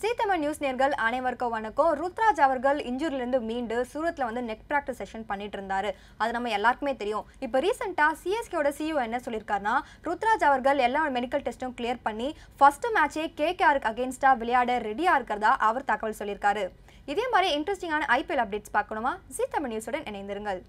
G Tamil news நேர்கள் அனைவருக்கும் வணக்கம் ருத்ராஜ் அவர்கள் இன்ஜூரிலேருந்து மீண்டு சூரத்தில் வந்து நெக் ப்ராக்டிஸ் செஷன் பண்ணிட்டு இருந்தாரு அது நம்ம எல்லாருக்குமே தெரியும். இப்போ ரீசெண்டாக சிஎஸ்கேயோட சிஇஓ என்ன சொல்லியிருக்காருன்னா ருத்ராஜ் அவர்கள் எல்லா மெடிக்கல் டெஸ்ட்டும் கிளியர் பண்ணி ஃபர்ஸ்ட் மேட்சே கேகேஆருக்கு அகேன்ஸ்டாக விளையாட ரெடியாக இருக்கிறதா அவர் தகவல் சொல்லியிருக்காரு இதே மாதிரி இன்ட்ரெஸ்டிங்கான ஐபிஎல் அப்டேட்ஸ் பார்க்கணுமா? ஜி தமிழ் நியூஸுடன் இணைந்திருங்கள்.